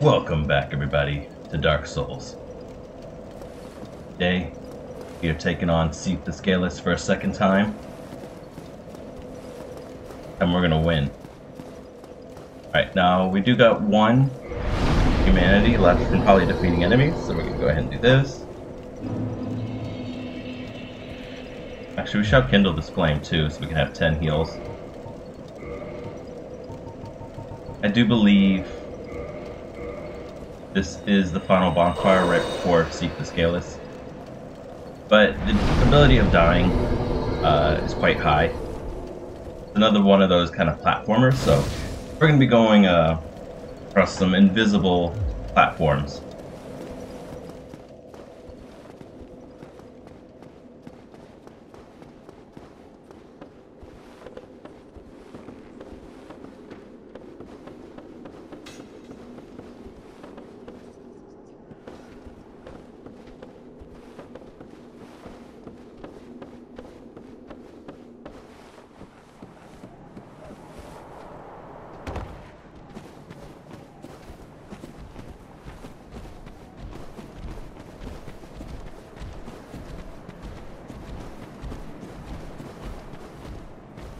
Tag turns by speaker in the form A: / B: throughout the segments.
A: Welcome back, everybody, to Dark Souls. Today, we are taking on Seath the Scaleless for a second time. And we're gonna win. Alright, now we do got one humanity left from probably defeating enemies, so we're gonna go ahead and do this. Actually, we shall kindle this flame too, so we can have 10 heals. I do believe this is the final bonfire right before Seath the Scaleless. But the ability of dying uh, is quite high. It's another one of those kind of platformers, so we're going to be going uh, across some invisible platforms.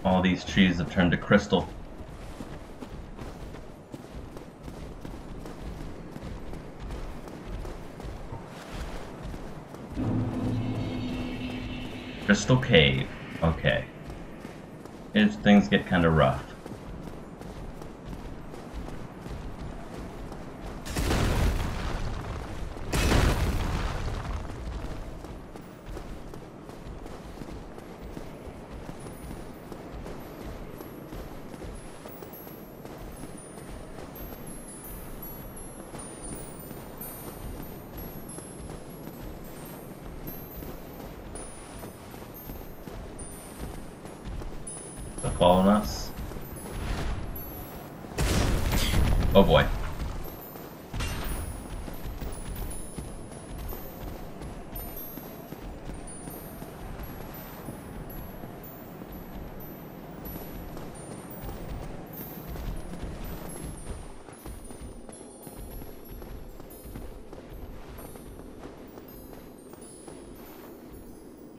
A: All these trees have turned to crystal. Crystal Cave. Okay. Here's things get kind of rough.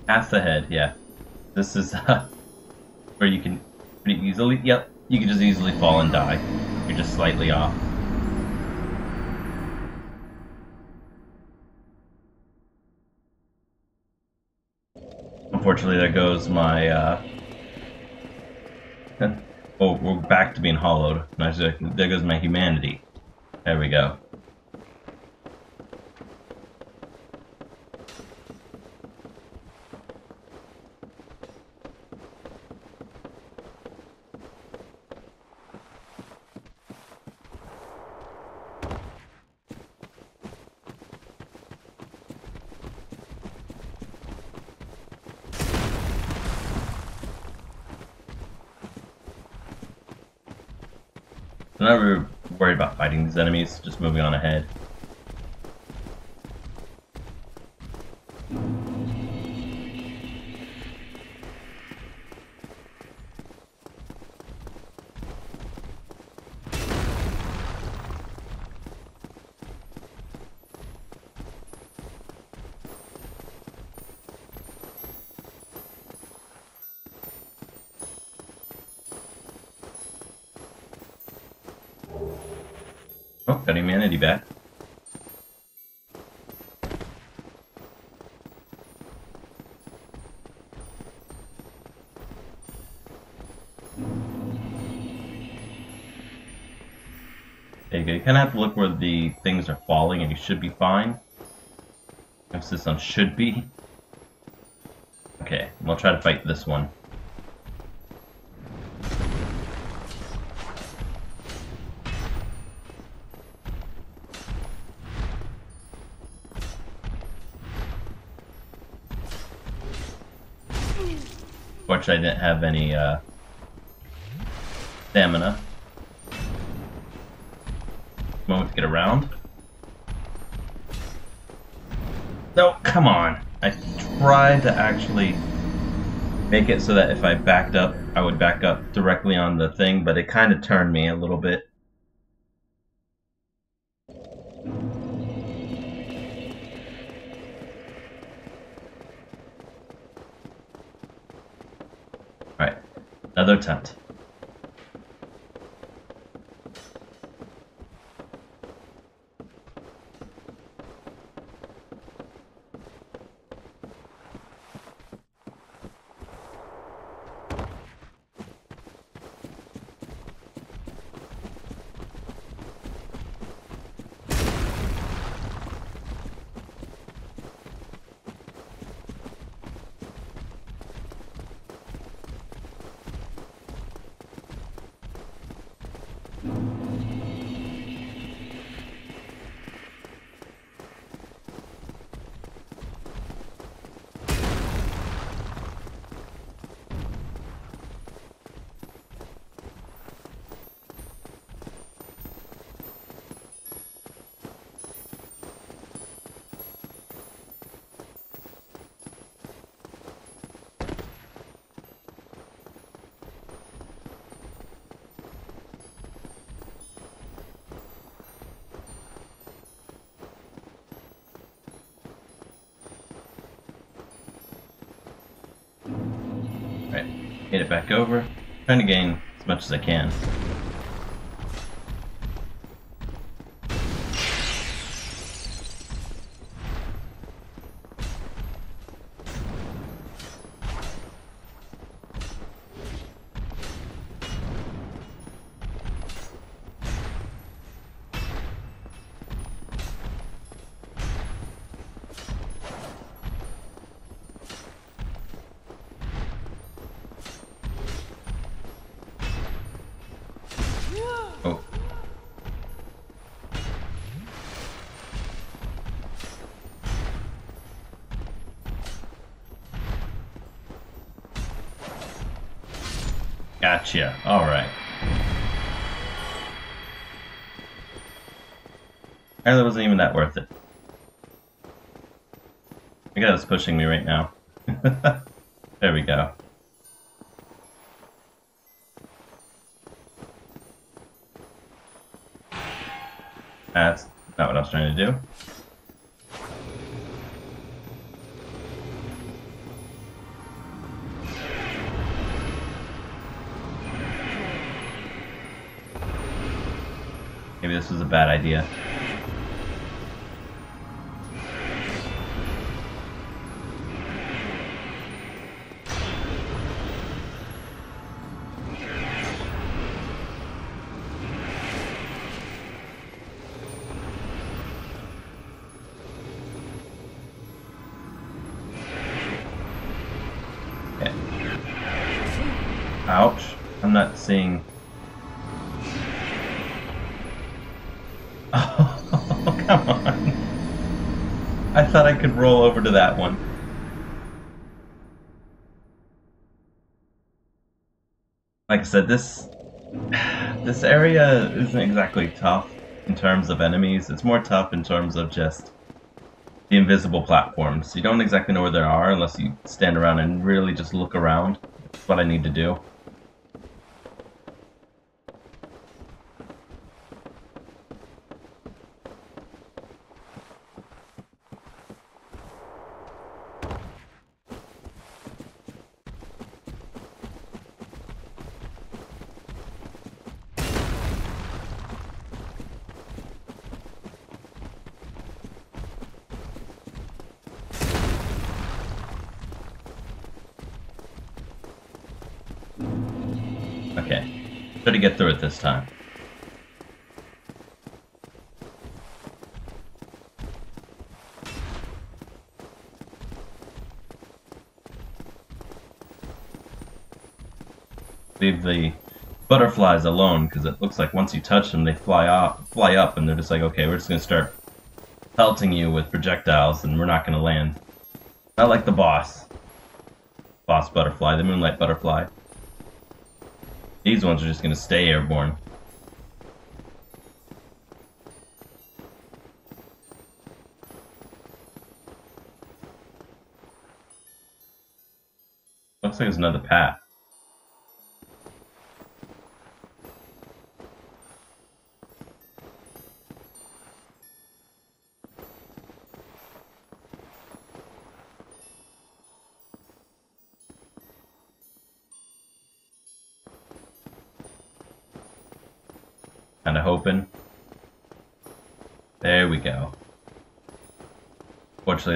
A: Past the head, yeah. This is uh, where you can pretty easily, yep, you can just easily fall and die. You're just slightly off. Unfortunately, there goes my, uh... oh, we're back to being hollowed. There goes my humanity. There we go. I'm not really worried about fighting these enemies, just moving on ahead. Kind of have to look where the things are falling, and you should be fine. Emphasis on should be. Okay, we'll try to fight this one. Fortunately, I didn't have any uh, stamina. tried to actually make it so that if I backed up, I would back up directly on the thing, but it kind of turned me a little bit. Alright, another tent. Get it back over. Trying to gain as much as I can. Gotcha. Alright. Apparently wasn't even that worth it. I guess it's pushing me right now. there we go. That's not what I was trying to do. Bad idea. Roll over to that one. Like I said, this this area isn't exactly tough in terms of enemies. It's more tough in terms of just the invisible platforms. You don't exactly know where they are unless you stand around and really just look around. That's what I need to do. Okay. Try to get through it this time. Leave the butterflies alone because it looks like once you touch them, they fly off, fly up, and they're just like, okay, we're just gonna start pelting you with projectiles, and we're not gonna land. Not like the boss, boss butterfly, the moonlight butterfly. These ones are just gonna stay airborne. Looks like there's another path.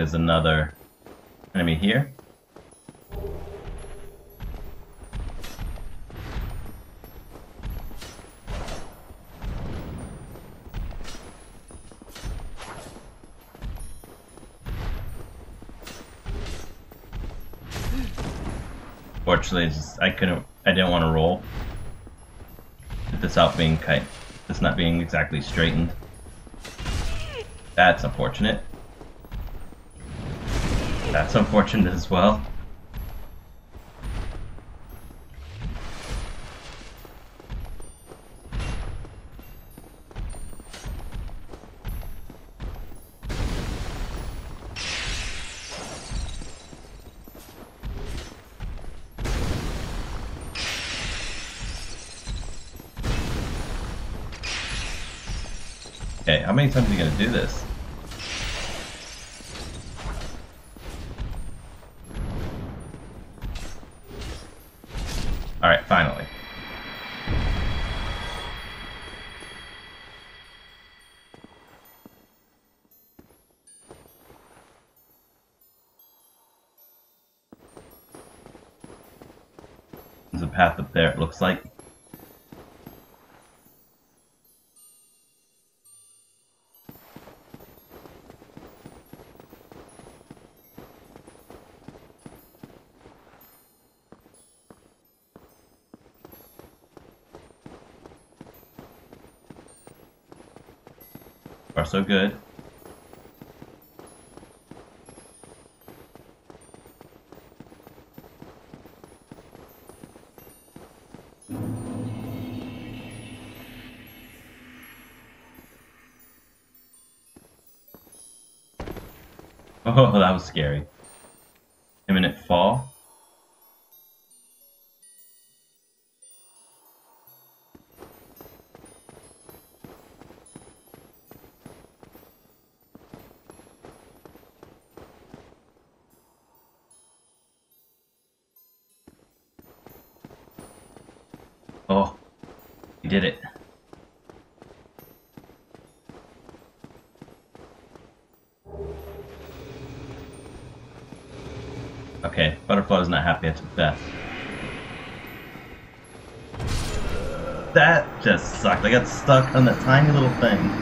A: There's another enemy here. Fortunately, just, I couldn't. I didn't want to roll. With this out being kite, this not being exactly straightened. That's unfortunate. That's unfortunate as well. Okay, how many times are you gonna do this? Looks like. Are so good. Oh, that was scary. Got stuck on that tiny little thing.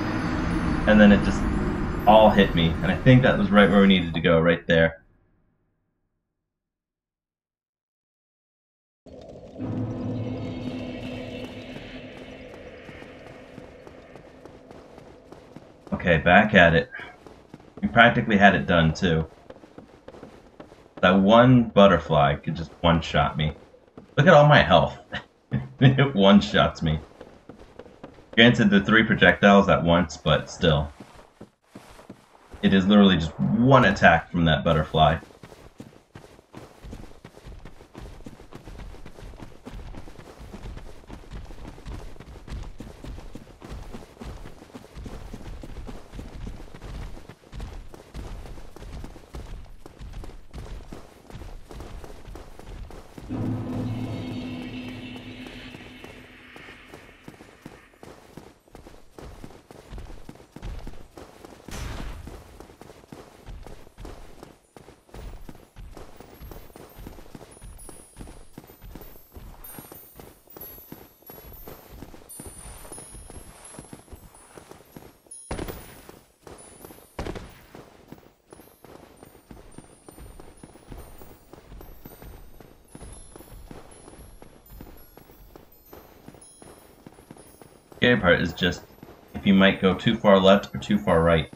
A: And then it just all hit me. And I think that was right where we needed to go, right there. Okay, back at it. We practically had it done too. That one butterfly could just one-shot me. Look at all my health. it one-shots me. Granted, the three projectiles at once, but still. It is literally just one attack from that butterfly. Scary part is just if you might go too far left or too far right.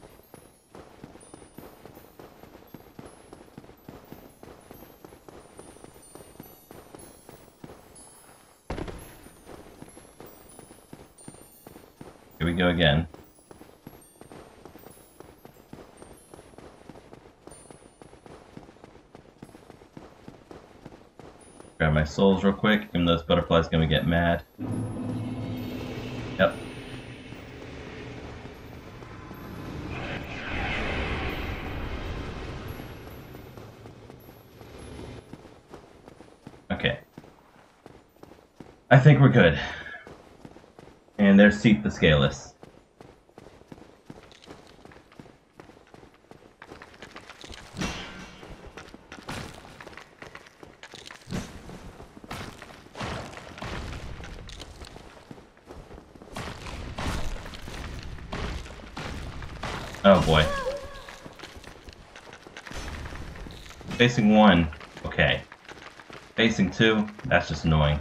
A: Here we go again. Grab my souls real quick, even though this butterfly's gonna get mad. Yep. Okay. I think we're good. And there's Seath the Scaleless. Oh boy. Facing one, okay. Facing two, that's just annoying.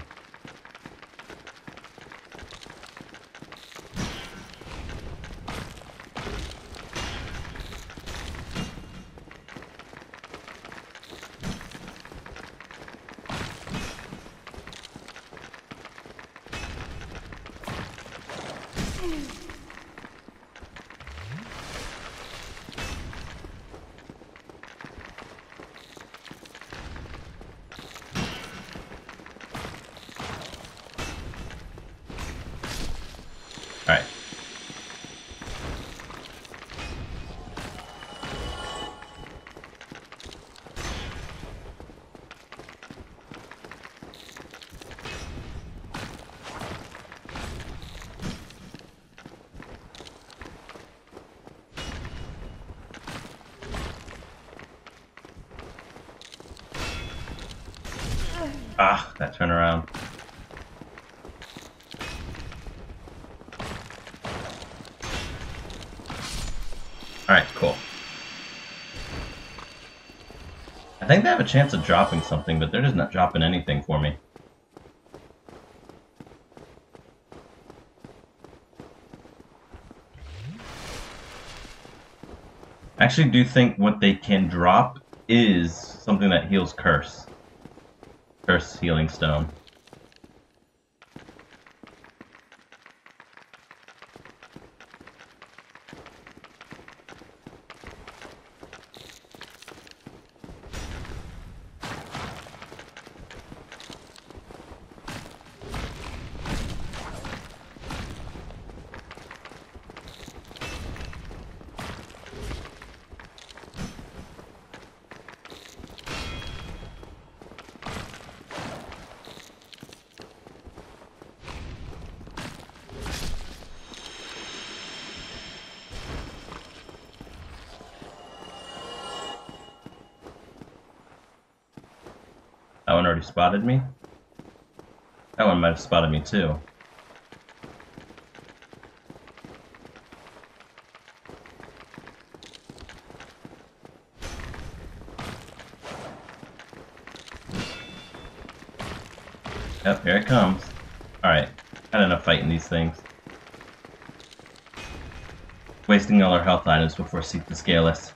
A: Alright. That turnaround. Alright, cool. I think they have a chance of dropping something, but they're just not dropping anything for me. I actually do think what they can drop is something that heals Curse. Curse Healing Stone. Spotted me? Oh, that one might have spotted me too. Yep, here it comes. Alright, had enough fighting these things. Wasting all our health items before Seath the Scaleless.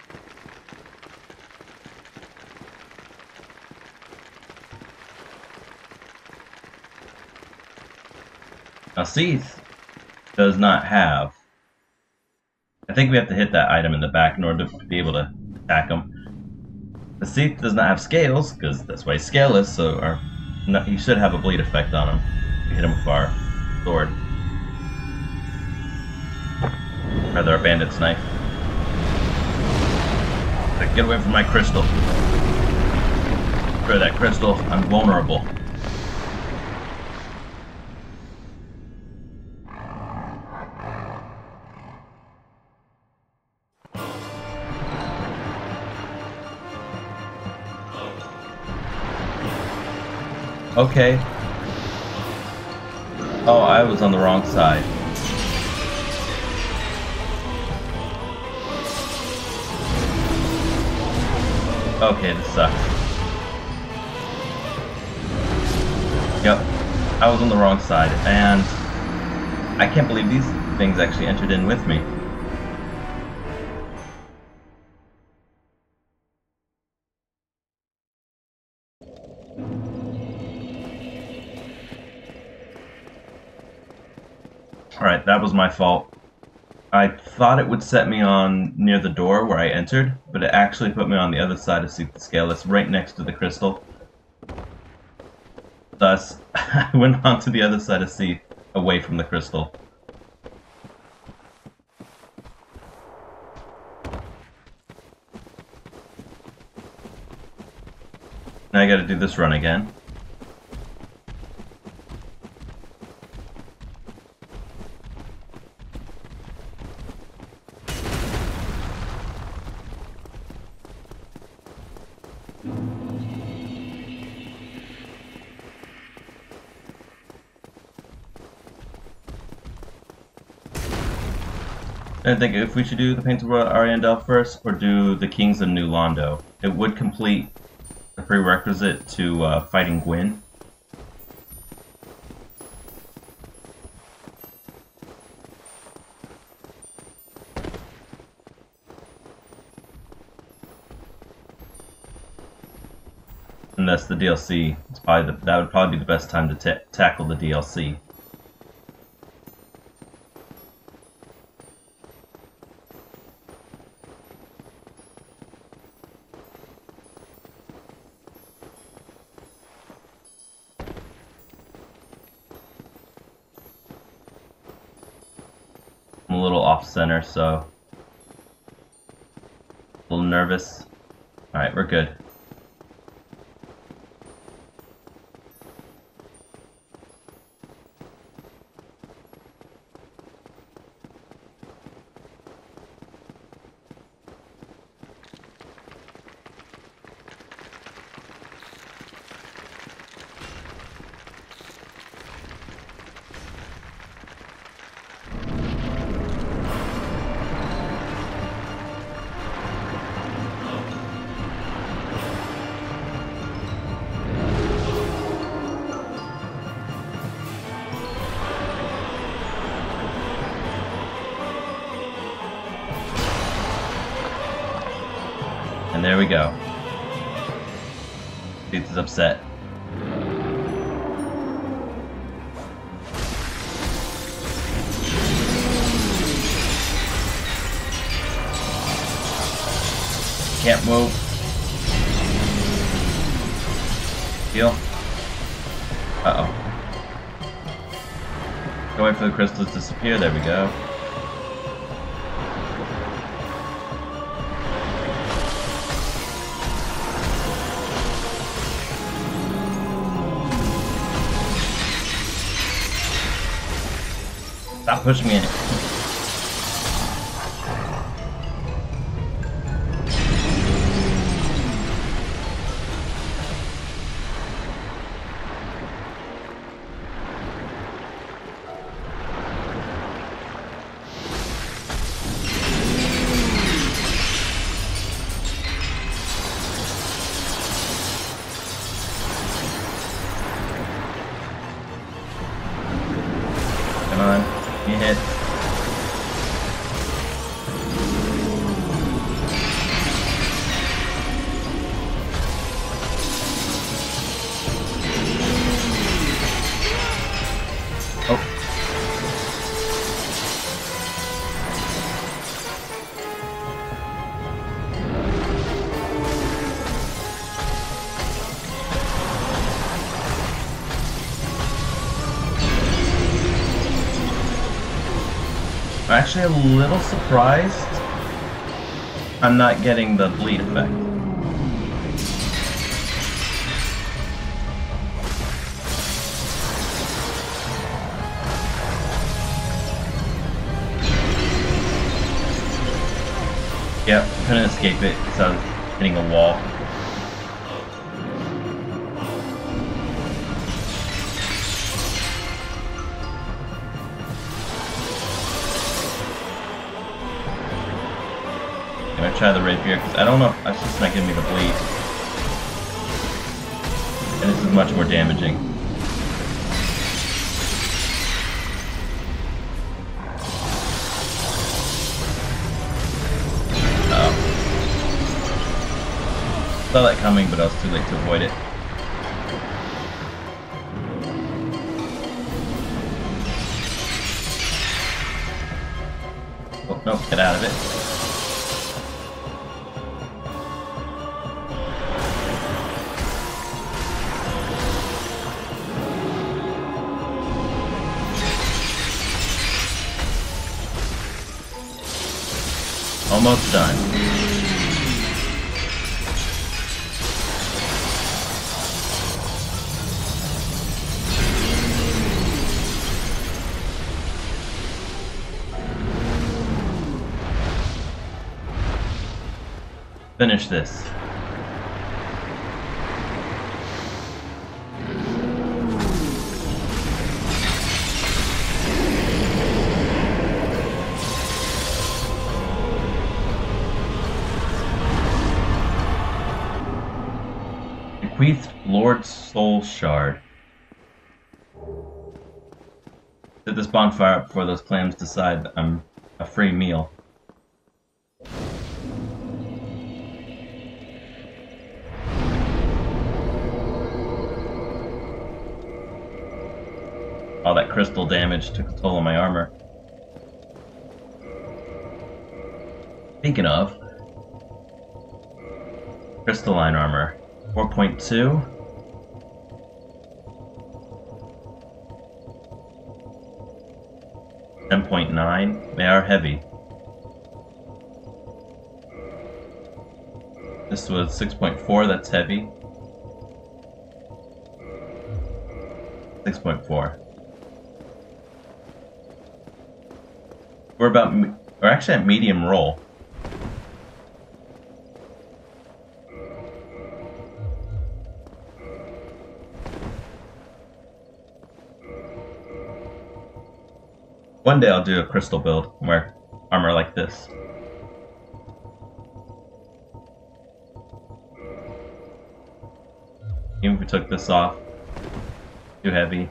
A: Now Seath does not have... I think we have to hit that item in the back in order to be able to attack him. The Seath does not have scales, because that's why he's scaleless, so our, no, you should have a bleed effect on him. You hit him with our sword. Rather, a bandit's knife. Get away from my crystal. For that crystal, I'm vulnerable. Okay. Oh, I was on the wrong side. Okay, this sucks. Yep, I was on the wrong side, and I can't believe these things actually entered in with me. Alright, that was my fault. I thought it would set me on near the door where I entered, but it actually put me on the other side of the Scaleless, right next to the crystal. Thus, I went on to the other side of Seath, away from the crystal. Now I gotta do this run again. I think if we should do the Painted World Ariandel first or do the Kings of New Londo. It would complete the prerequisite to uh, fighting Gwyn. And that's the DLC. It's probably the, that would probably be the best time to tackle the DLC. Upset. Can't move. Heal. Uh-oh. Go wait for the crystals to disappear. There we go. Stop pushing me actually a little surprised I'm not getting the bleed effect. Yep, couldn't escape it because I was hitting a wall. Try the rapier because I don't know if that's just not giving me the bleed. And this is much more damaging. Oh. Saw that coming, but I was too late to avoid it. Oh, no, get out of it. Almost done. Finish this. Soul Shard. Set this bonfire up before those clams decide I'm a free meal. All that crystal damage took a toll on my armor. Speaking of, crystalline armor, 4.2. Ten point nine. They are heavy. This was six point four. That's heavy. Six point four. We're about, we're actually at medium roll. One day I'll do a crystal build, where armor like this. Even if we took this off, too heavy.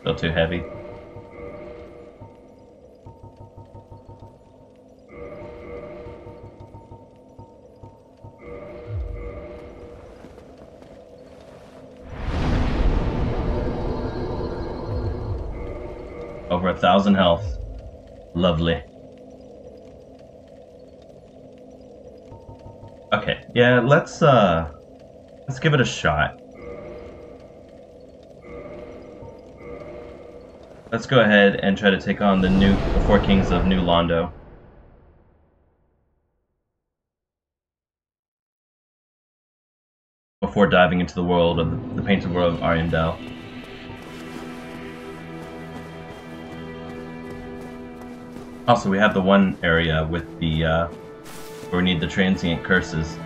A: Still too heavy. Thousand health. Lovely. Okay, yeah, let's uh let's give it a shot. Let's go ahead and try to take on the new the four kings of New Londo. Before diving into the world of the, the painted world of Ariandel. Also, we have the one area with the, uh, where we need the transient curses.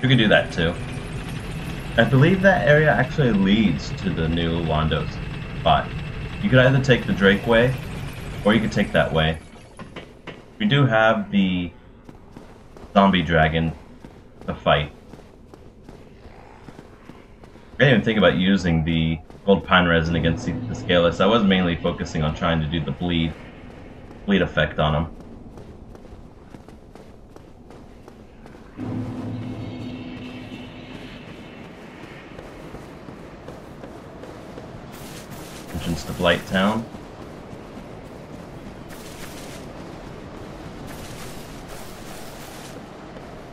A: You could do that too. I believe that area actually leads to the new Londo's spot. You could either take the Drake way, or you could take that way. We do have the zombie dragon to fight. I didn't even think about using the gold pine resin against the, Scaleless. I was mainly focusing on trying to do the bleed bleed effect on him. Entrance to Blight Town.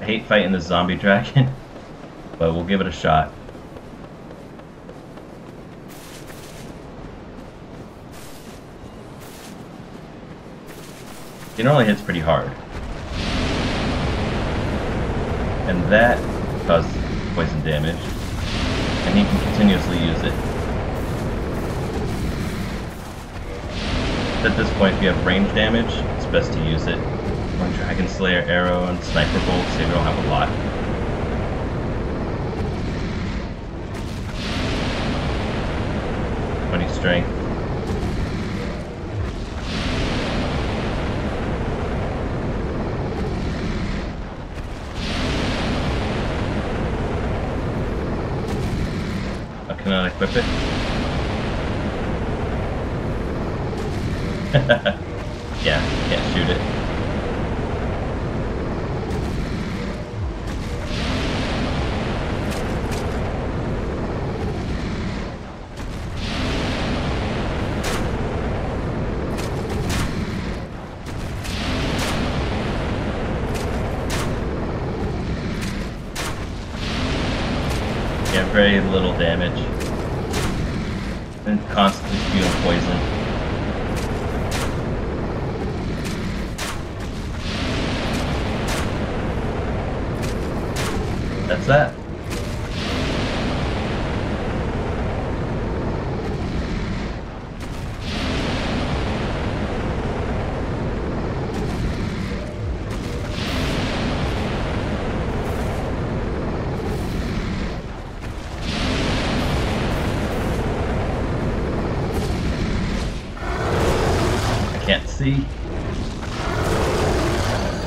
A: Hate fighting the zombie dragon, but we'll give it a shot. It normally hits pretty hard. And that causes poison damage. And he can continuously use it. At this point, if you have range damage, it's best to use it. Dragon Slayer arrow and Sniper Bolt, so we don't have a lot. Twenty strength. I cannot equip it.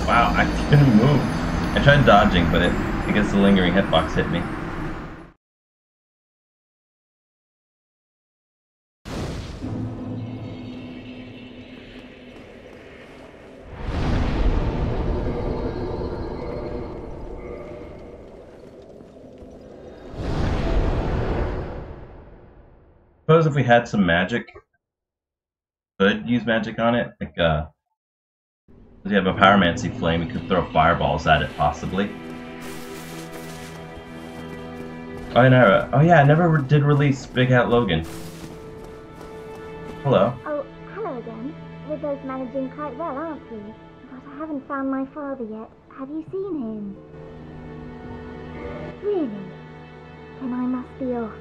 A: I couldn't move. I tried dodging, but it, I guess the lingering hitbox hit me. Suppose if we had some magic, could use magic on it, like uh, if you have a pyromancy flame, you could throw fireballs at it, possibly. Oh, I. Oh yeah, I never did release Big Hat Logan. Hello.
B: Oh, hello again. We're both managing quite well, aren't we? But I haven't found my father yet. Have you seen him? Really? Then I must be off.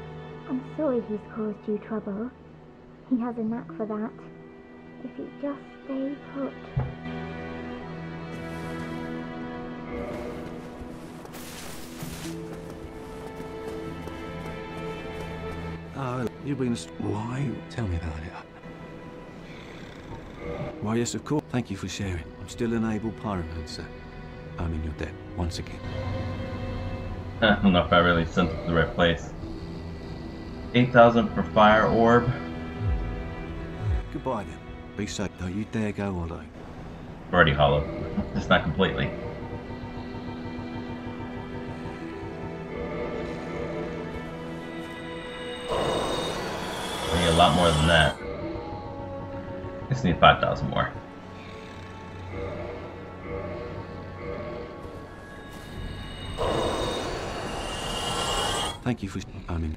B: I'm sorry he's caused you trouble. He has a knack for that. If you just stay put.
C: Oh, you've been... Why? Tell me about it. Why, yes, of course. Thank you for sharing. I'm still an able pyromancer. I'm in your debt, once again.
A: I don't know if I really sent it to the right place. 8,000 for Fire Orb.
C: Goodbye, then. Be safe. Don't you dare go hollow.
A: Already hollow. Just not completely. Lot more than that. I just need 5,000 more.
C: Thank you for... I mean...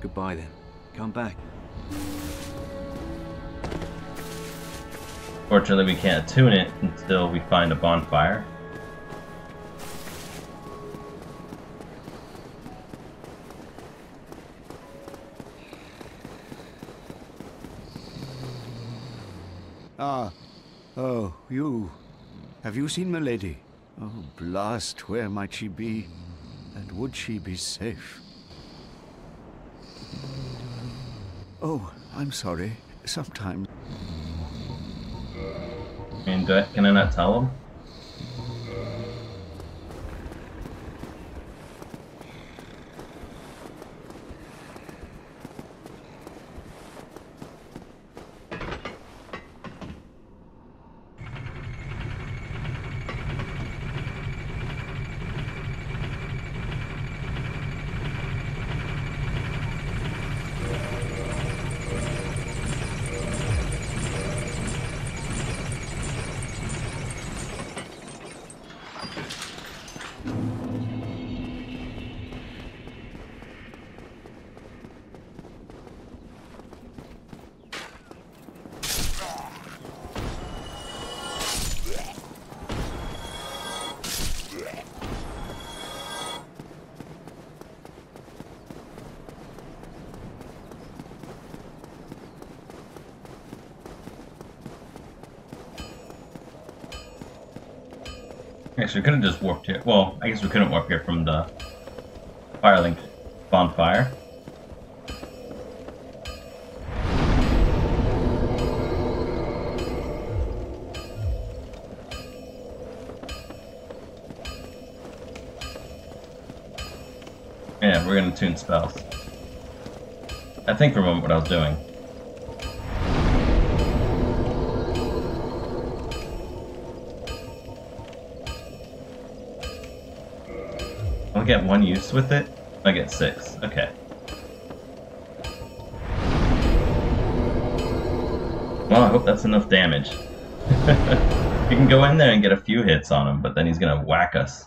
C: Goodbye, then. Come back.
A: Fortunately, we can't attune it until we find a bonfire.
D: Ah, oh, you. Have you seen Milady? Oh, blast, where might she be? And would she be safe? Oh, I'm sorry. Sometimes.
A: And do I, can I not tell them? Actually, we could have just warped here. Well, I guess we couldn't warp here from the Firelink bonfire. Yeah, we're gonna tune spells. I think remember what I was doing. Get one use with it. I get six. Okay. Well, I hope that's enough damage. you can go in there and get a few hits on him, but then he's gonna whack us.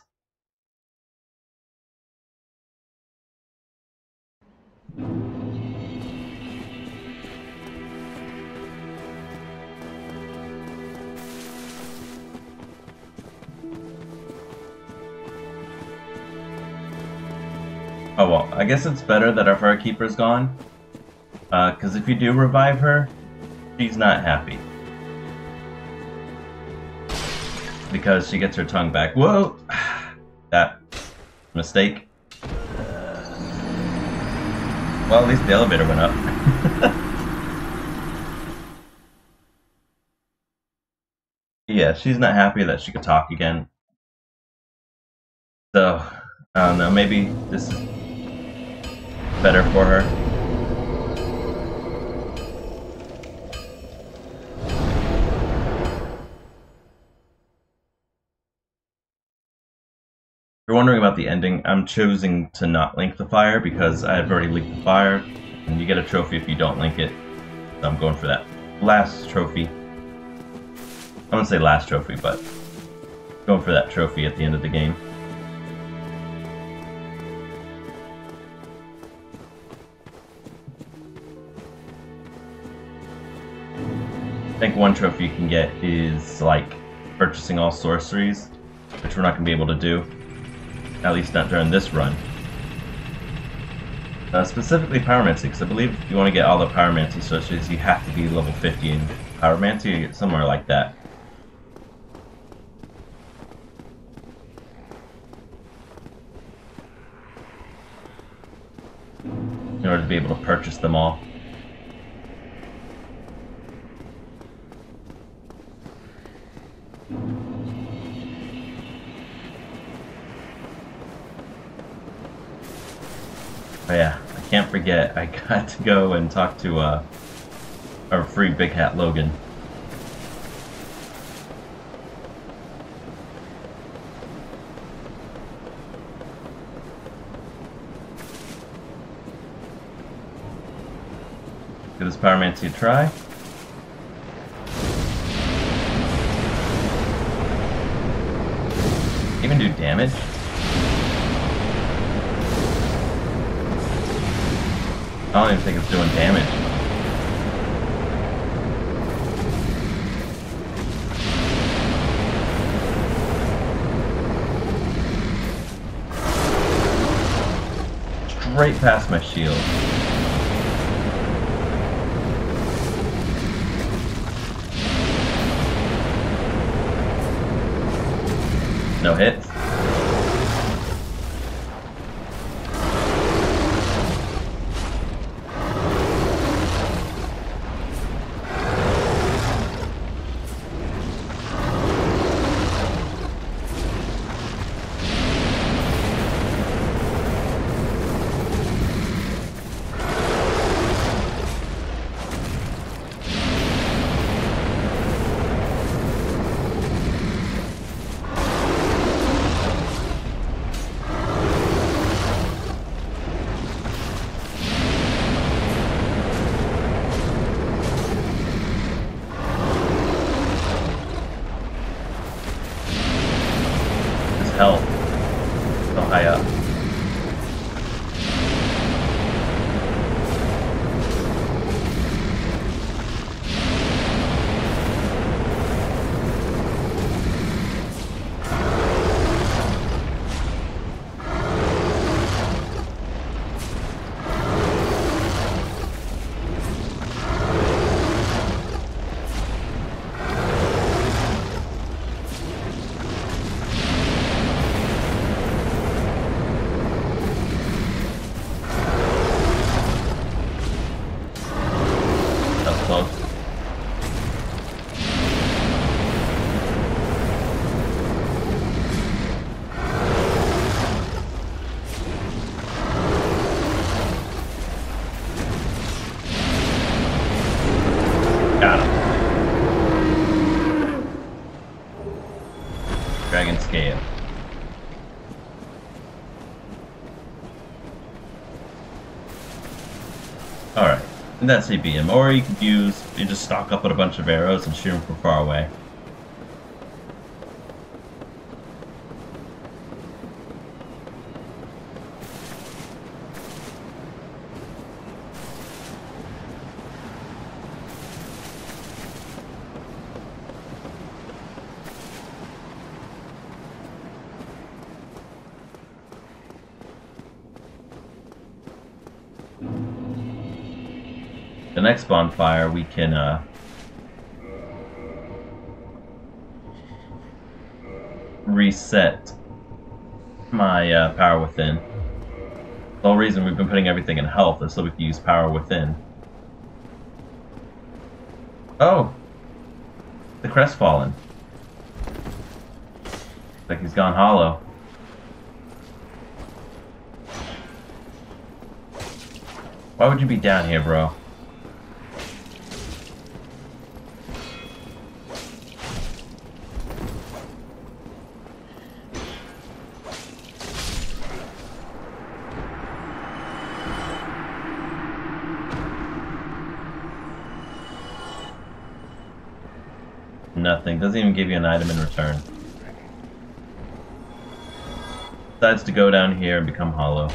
A: I guess it's better that our Fire Keeper's gone. Because uh, if you do revive her, she's not happy. Because she gets her tongue back. Whoa! that mistake. Well, at least the elevator went up. Yeah, she's not happy that she could talk again. So, I don't know, maybe this is better for her. If you're wondering about the ending, I'm choosing to not link the fire because I've already linked the fire, and you get a trophy if you don't link it. So I'm going for that last trophy. I wouldn't say last trophy, but going for that trophy at the end of the game. Think one trophy you can get is like purchasing all sorceries, which we're not going to be able to do. At least not during this run. Uh, specifically Pyromancy, because I believe if you want to get all the Pyromancy sorceries, you have to be level 50 in Pyromancy, somewhere like that. In order to be able to purchase them all. Forget, I got to go and talk to uh, our free Big Hat Logan. Give this power Pyromancy a try. Even do damage? I don't even think it's doing damage. Straight past my shield. No hits. And that's ABM. Or you could use, you just stock up with a bunch of arrows and shoot them from far away. Bonfire we can uh reset my uh, power within. The whole reason we've been putting everything in health is so we can use power within. Oh! The crestfallen. Like he's gone hollow. Why would you be down here, bro? Nothing. Doesn't even give you an item in return. Decides to go down here and become hollow.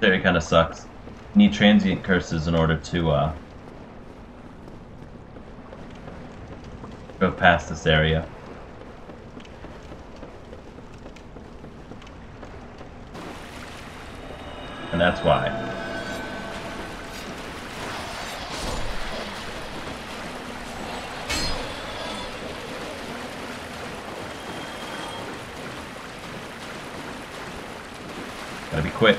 A: There, kind of sucks. Need transient curses in order to uh, go past this area. And that's why. Gotta be quick.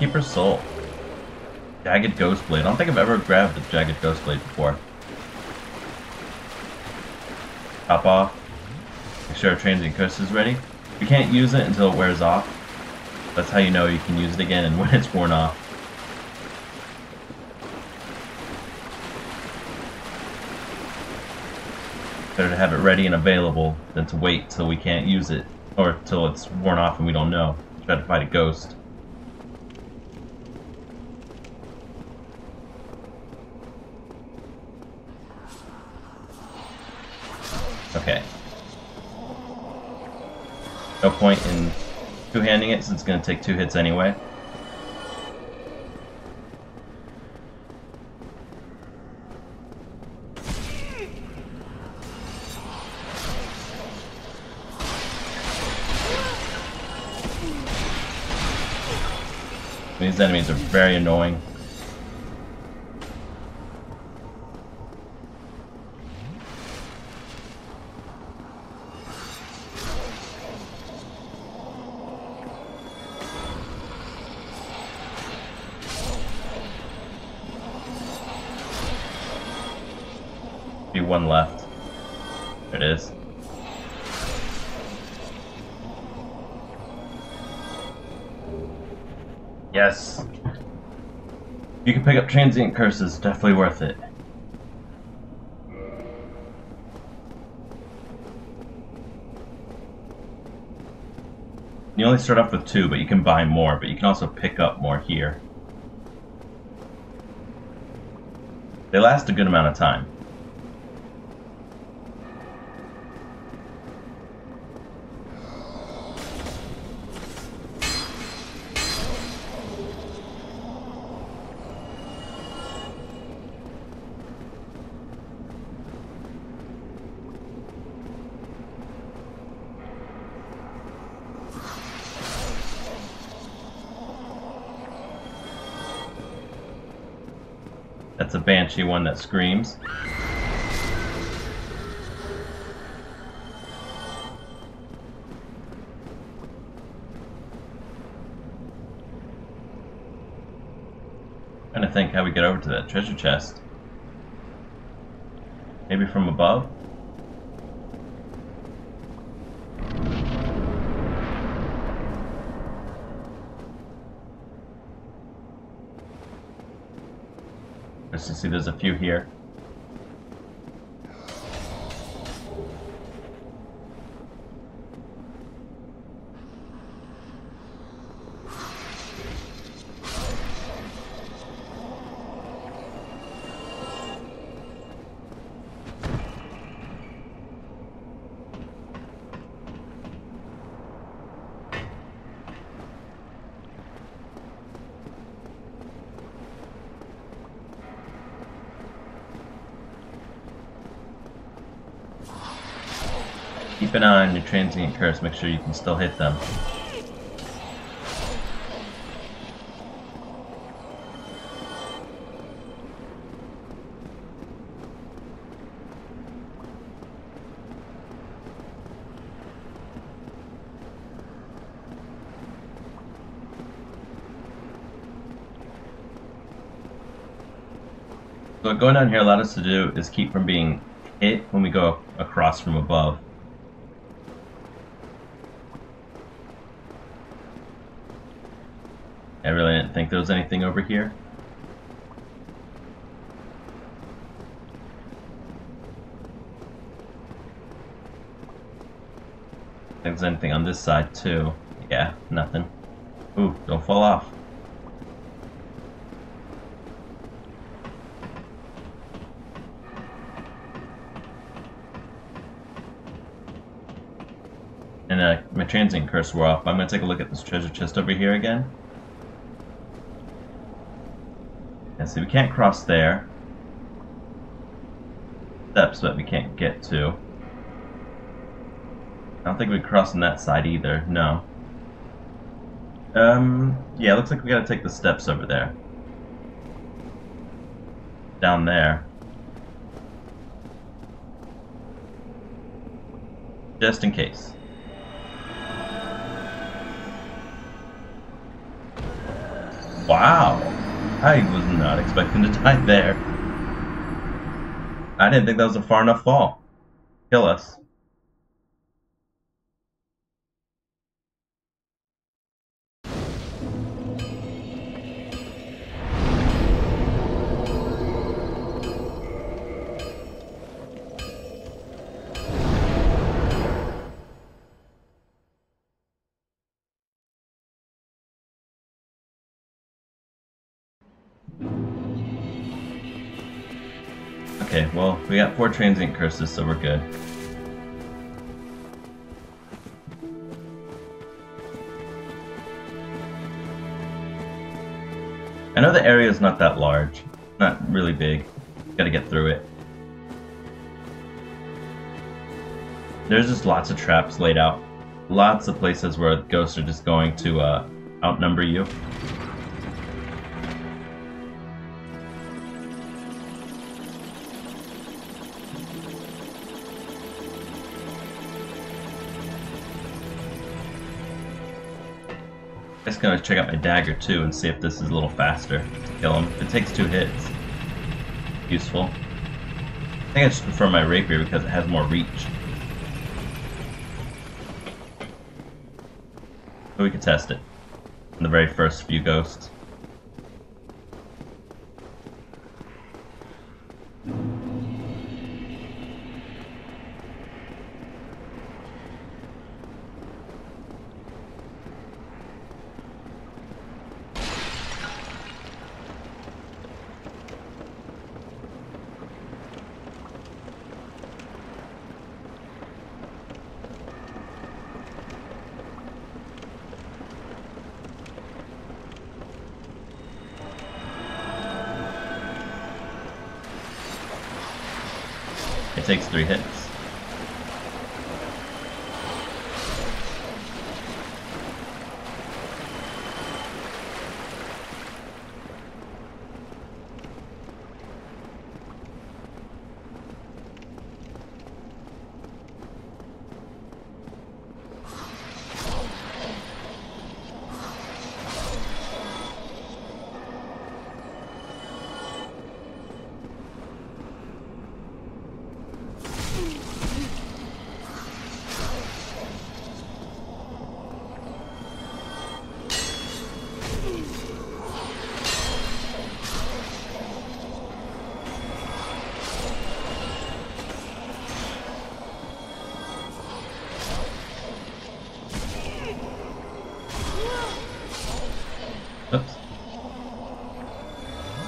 A: Firekeeper's Soul. Jagged Ghost Blade. I don't think I've ever grabbed the Jagged Ghost Blade before. Top off. Make sure our transient curse is ready. You can't use it until it wears off. That's how you know you can use it again and when it's worn off. Better to have it ready and available than to wait till we can't use it or till it's worn off and we don't know. Try to fight a ghost. Okay. No point in two-handing it since it's going to take two hits anyway. These enemies are very annoying. You can pick up transient curses, definitely worth it. You only start off with two, but you can buy more, but you can also pick up more here. They last a good amount of time. That's a Banshee one that screams. Trying to think how we get over to that treasure chest. Maybe from above? Just to see there's a few here. Transient curse. Make sure you can still hit them. So what going down here allowed us to do is keep from being hit when we go across from above. I really didn't think there was anything over here. If there's anything on this side too. Yeah, nothing. Ooh, don't fall off. And uh, my transient curse wore off. I'm gonna take a look at this treasure chest over here again. Yeah, see, we can't cross there. Steps that we can't get to. I don't think we cross on that side either. No. Um, yeah, looks like we gotta take the steps over there. Down there. Just in case. Wow. I was not expecting to die there. I didn't think that was a far enough fall. Kill us. Okay, well, we got four transient curses, so we're good. I know the area is not that large. Not really big. Gotta get through it. There's just lots of traps laid out. Lots of places where ghosts are just going to uh, outnumber you. Gonna check out my dagger too and see if this is a little faster to kill him. It takes two hits. Useful. I think I just prefer my rapier because it has more reach. But we can test it. On the very first few ghosts.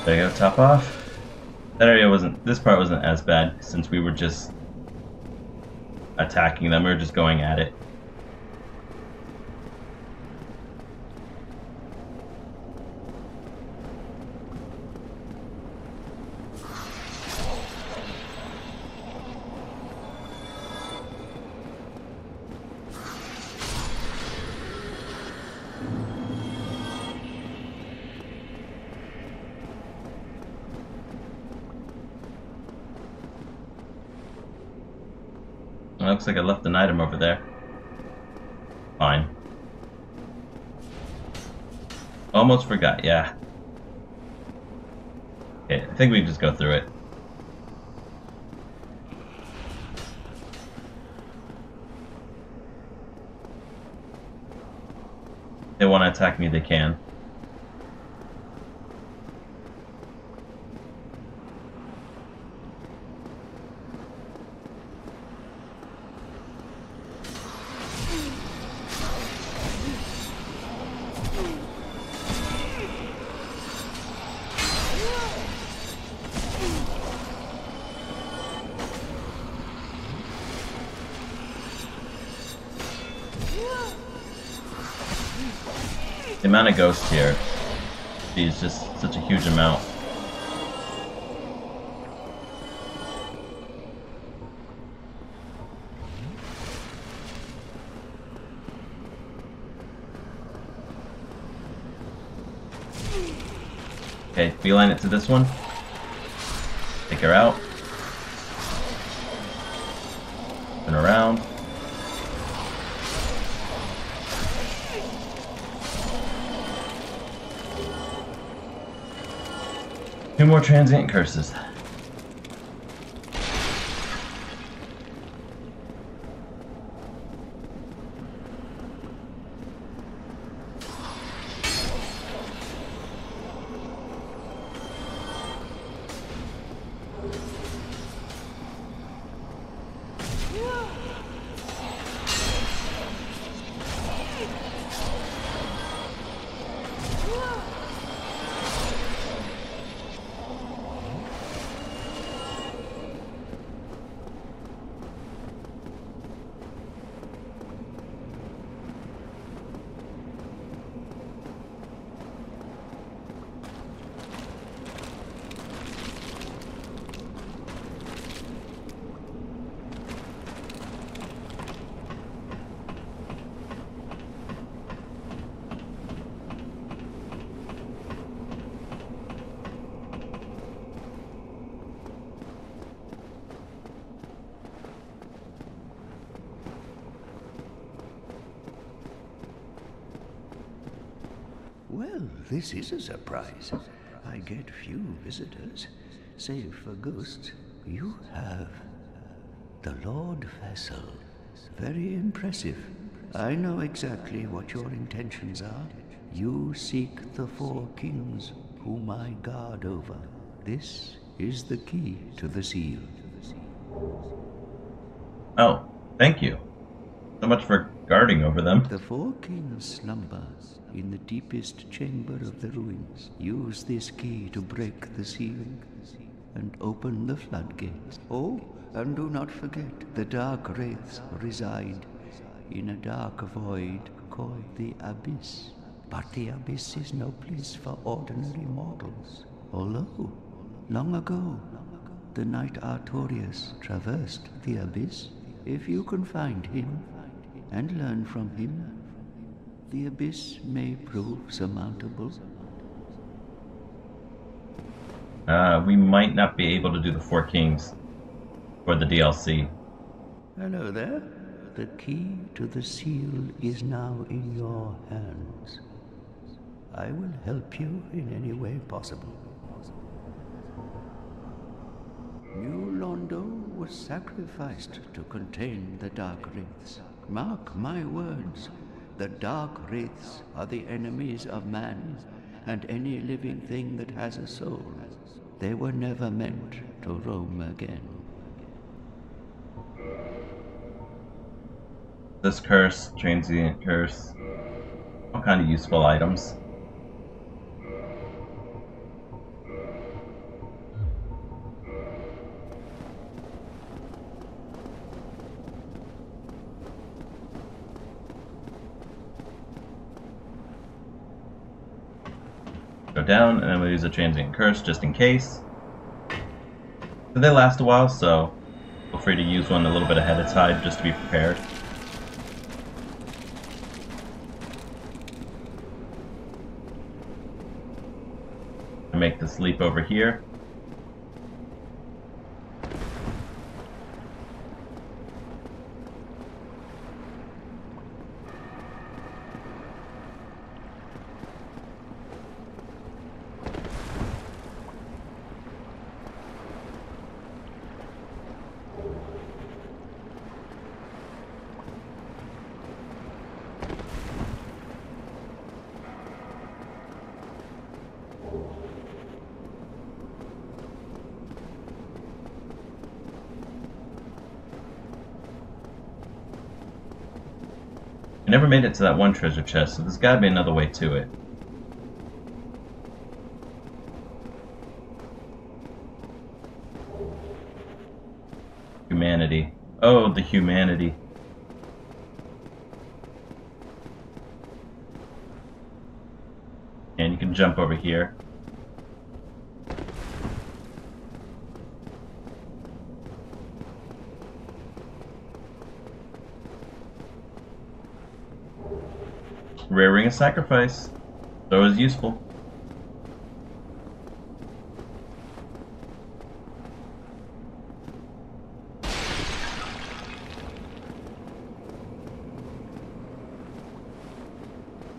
A: There you go, top off. That area wasn't, this part wasn't as bad since we were just attacking them, we were just going at it. Looks like I left an item over there. Fine. Almost forgot, yeah. Okay, I think we just go through it. they want to attack me, they can. Ghosts here is just such a huge amount. Okay, beeline it to this one. Take her out. More transient curses.
D: Well, this is a surprise. I get few visitors, save for ghosts. You have the Lord Vessel. Very impressive. I know exactly what your intentions are. You seek the four kings whom I guard over. This is the key to the seal.
A: Oh, thank you. So much for guarding over them.
D: The four kings slumber in the deepest chamber of the ruins. Use this key to break the seal and open the floodgates. Oh, and do not forget the dark wraiths reside in a dark void called the Abyss. But the Abyss is no place for ordinary mortals. Although, long ago, the knight Artorius traversed the Abyss. If you can find him and learn from him, the Abyss may prove surmountable.
A: Uh, we might not be able to do the Four Kings for the DLC.
D: Hello there. The key to the seal is now in your hands. I will help you in any way possible. New Londo was sacrificed to contain the Dark Wraiths. Mark my words, the Dark Wraiths are the enemies of man and any living thing that has a soul. They were never meant to roam again.
A: This curse, transient curse, all kind of useful items. Down, and then we'll use a transient curse just in case. But they last a while, so feel free to use one a little bit ahead of time just to be prepared. I make this leap over here. Never made it to that one treasure chest, so there's gotta be another way to it. Humanity. Oh, the humanity. And you can jump over here. Rare ring of sacrifice. So is useful.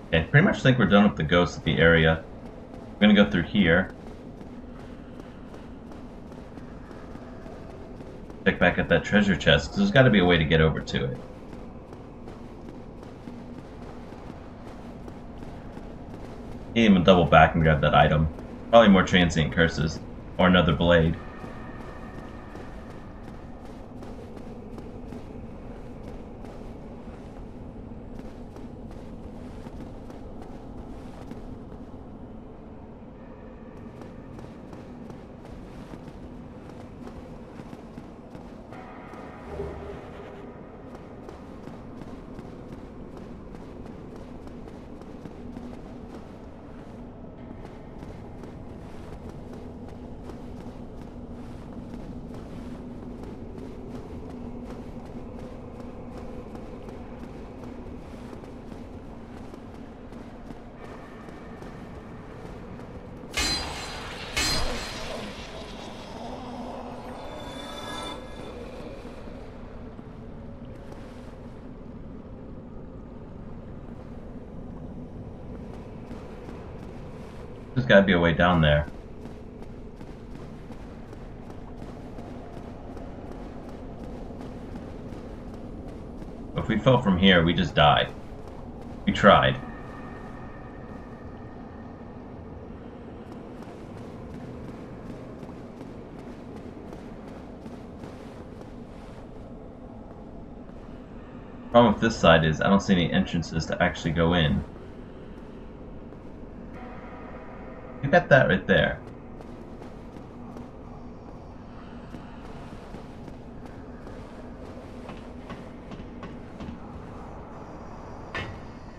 A: Okay, pretty much think we're done with the ghosts of the area. We're gonna go through here. Check back at that treasure chest, because there's gotta be a way to get over to it. Even double back and grab that item. Probably more transient curses. Or another blade. There's gotta be a way down there. If we fell from here, we just die. We tried. Problem with this side is I don't see any entrances to actually go in. You got that right there.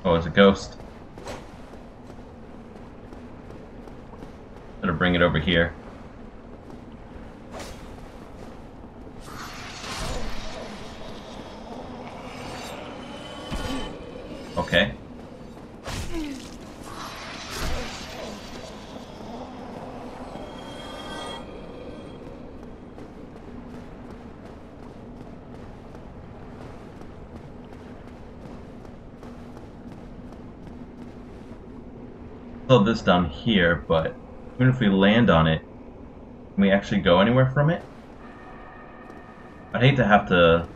A: Oh, it's a ghost. Better bring it over here. Okay. Still this down here, but even if we land on it, can we actually go anywhere from it? I'd hate to have to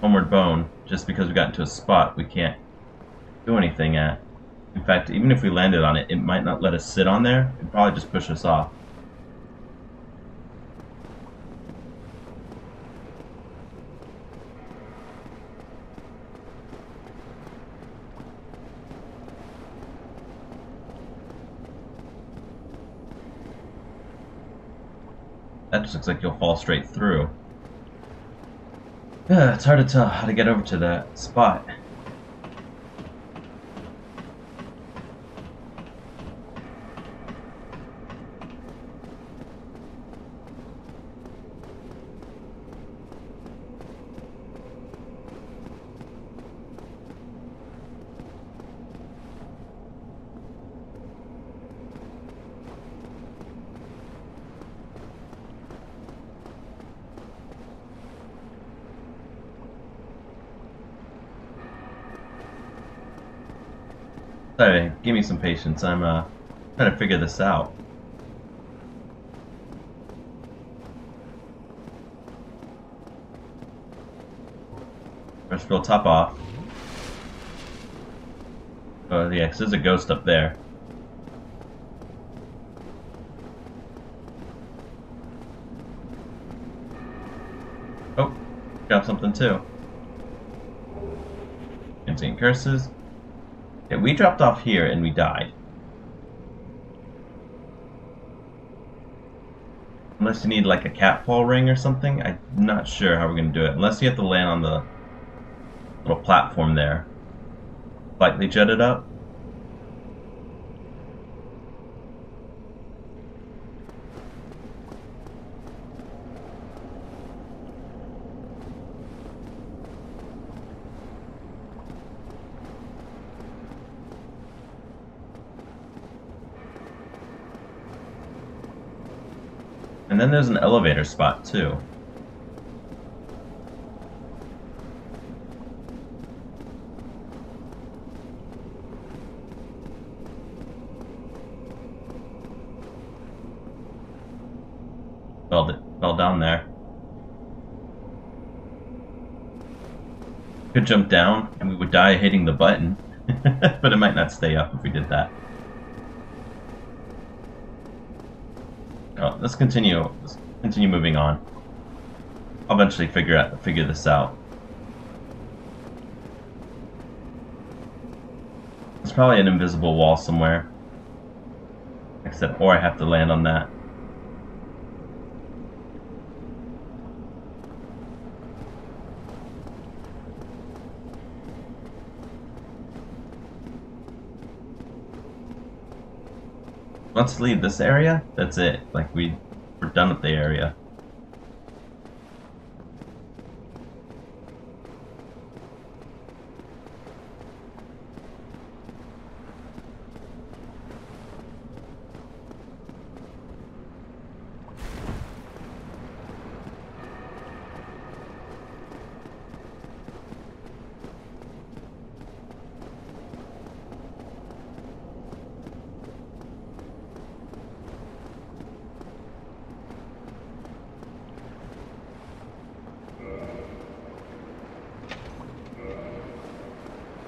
A: homeward bone just because we got into a spot we can't do anything at. In fact, even if we landed on it, it might not let us sit on there. It'd probably just push us off. Looks like you'll fall straight through. It's hard to tell how to get over to that spot. Sorry, give me some patience. I'm uh trying to figure this out. First we'll top off. Oh yeah, 'cause there's a ghost up there. Oh, got something too. Insane curses. Okay, we dropped off here and we died. Unless you need like a catfall ring or something, I'm not sure how we're gonna do it. Unless you have to land on the little platform there. Slightly jutted up. Then there's an elevator spot too. Down there. Could jump down and we would die hitting the button, but it might not stay up if we did that. Oh, let's continue. Let's continue moving on. I'll eventually figure out figure this out. There's probably an invisible wall somewhere. Except, or I have to land on that. Let's leave this area. That's it. Like we we're done with the area.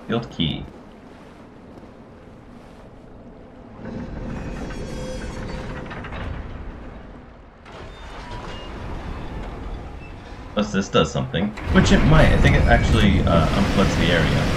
A: Field key. Unless this does something. Which it might. I think it actually uh, unplugs the area.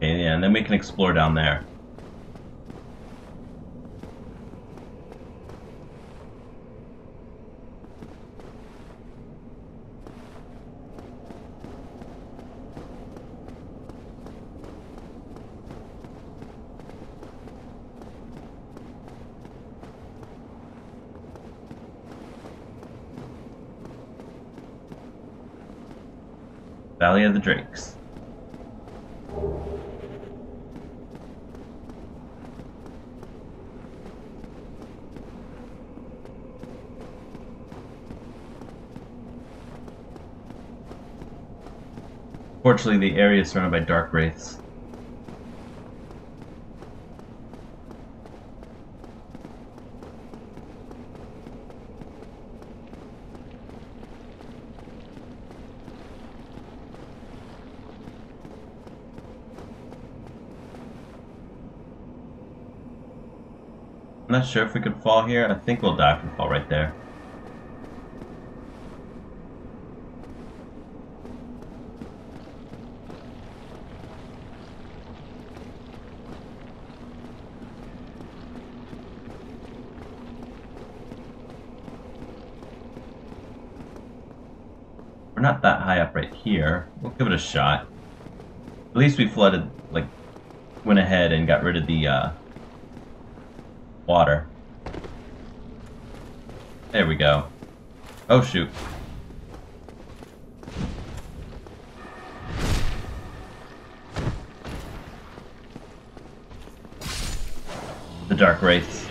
A: And then we can explore down there. Valley of the Drakes. Fortunately, the area is surrounded by dark wraiths. Not sure if we could fall here. I think we'll die if we fall right there. We're not that high up right here. We'll give it a shot. At least we flooded, like, went ahead and got rid of the, uh, water. There we go. Oh, shoot. The Dark Wraiths.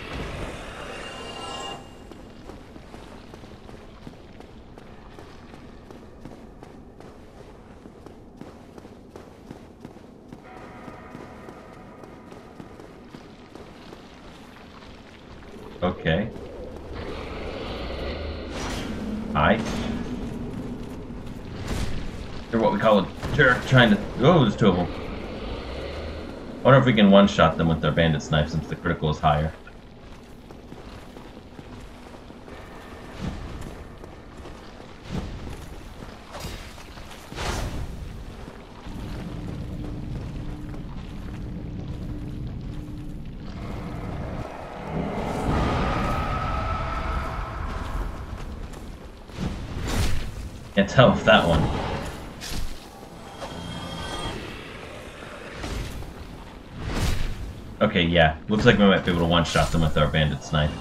A: Okay. Hi. They're what we call a jerk trying to. Oh, there's two of them. Wonder if we can one shot them with their bandit's knife since the critical is higher. Can't tell if that one. Okay, yeah. Looks like we might be able to one-shot them with our bandit's knife.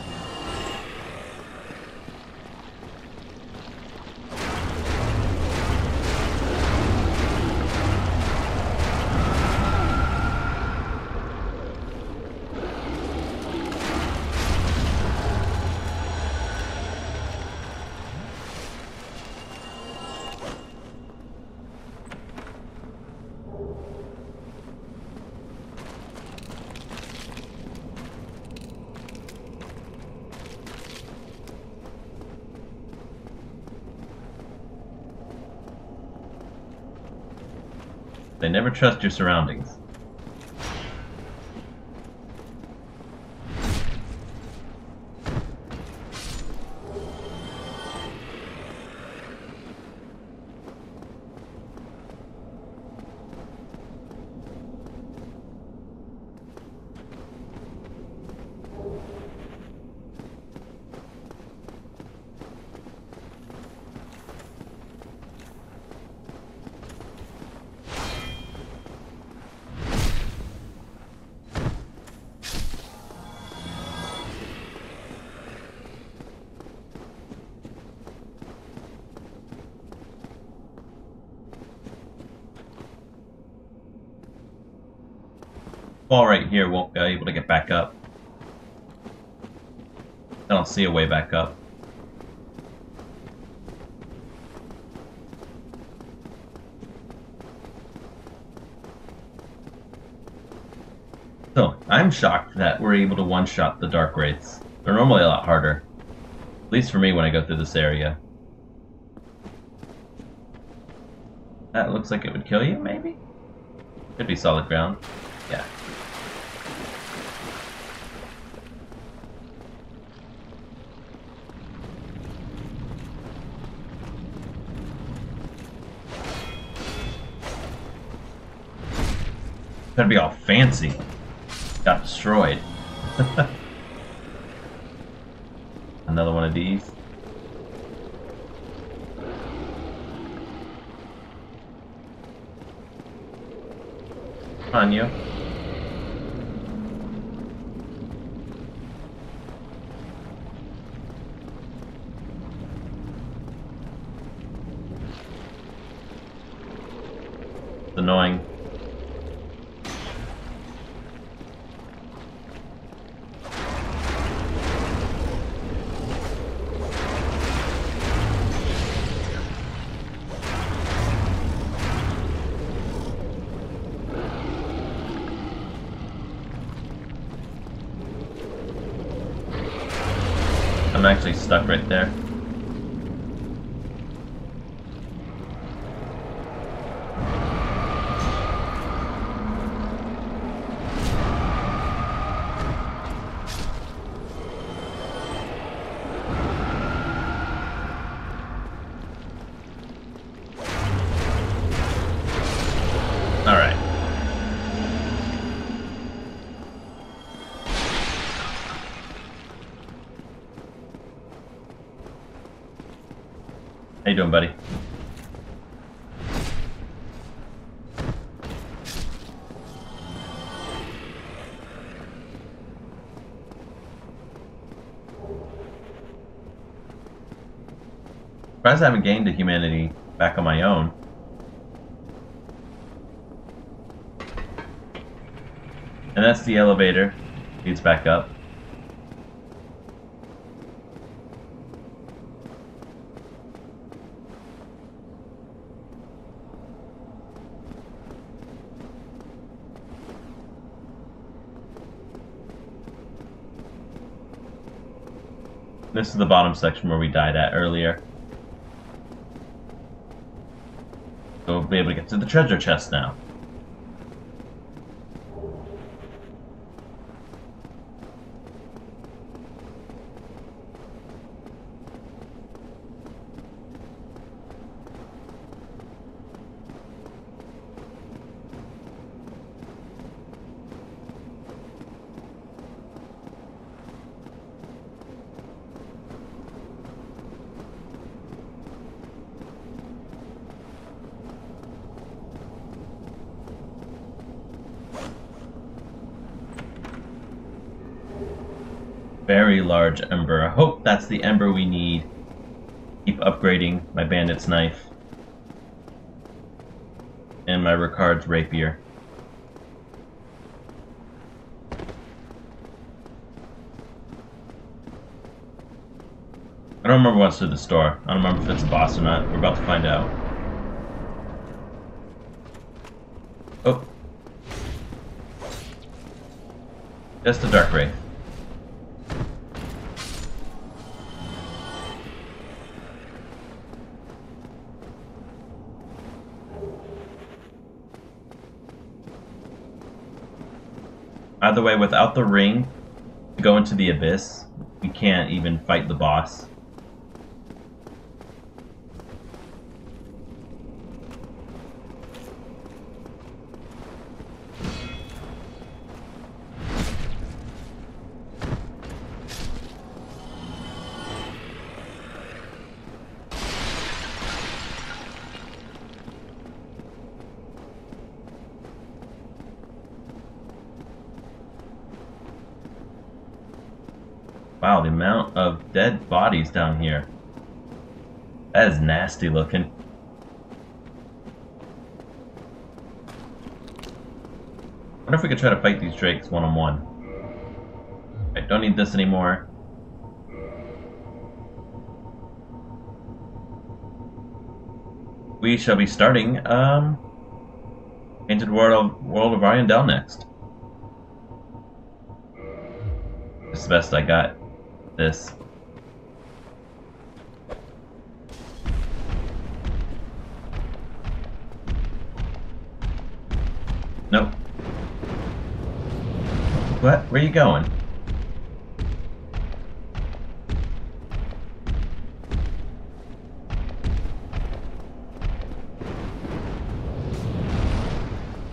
A: Never trust your surroundings. Here won't be able to get back up. I don't see a way back up. So, I'm shocked that we're able to one-shot the Dark Wraiths. They're normally a lot harder. At least for me when I go through this area. That looks like it would kill you, maybe? Could be solid ground. Yeah. Gotta be all fancy. Got destroyed. Another one of these. Come on, you. It's annoying. I'm actually stuck right there. You doing, buddy? Surprised I haven't gained a humanity back on my own. And that's the elevator. Leads back up. This is the bottom section where we died at earlier. So we'll be able to get to the treasure chest now. Very ember. I hope that's the ember we need. Keep upgrading my bandit's knife. And my Ricard's rapier. I don't remember what's through the store. I don't remember if it's a boss or not. We're about to find out. Oh. Just a dark wraith. Either way, without the ring to go into the abyss, we can't even fight the boss. Dead bodies down here. That is nasty looking. wonder if we could try to fight these drakes one on one. I don't need this anymore. We shall be starting, um, Painted World of, World of Ariandel next. It's the best I got this. Where are you going?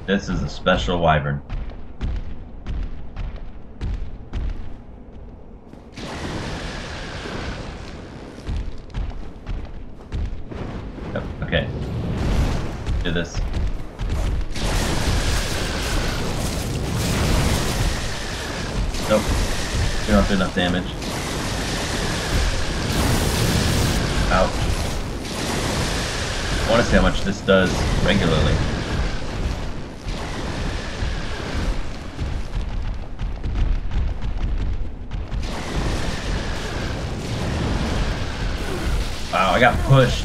A: This is a special wyvern. Damage. Ouch. I want to see how much this does regularly. Wow, I got pushed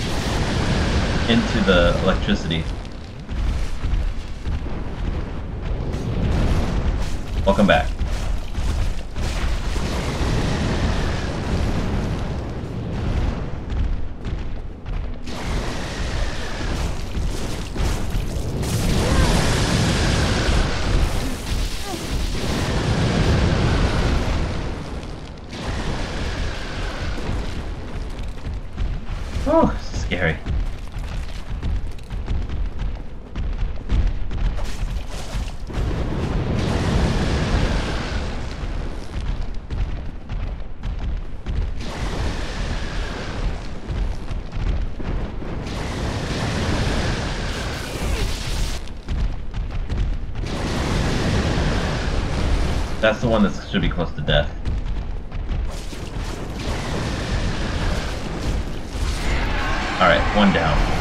A: into the electricity. Welcome back. That's the one that should be close to death. Alright, one down.